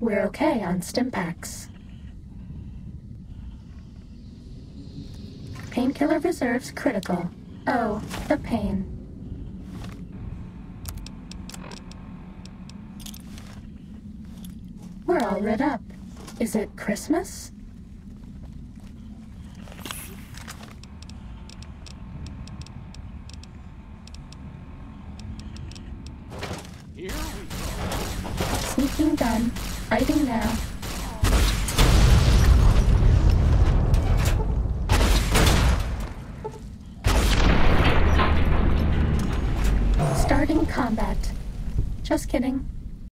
We're okay on Stimpaks. Painkiller reserves critical. Oh, the pain. We're all lit up. Is it Christmas? Here we. Done. Fighting now. Starting combat. Just kidding.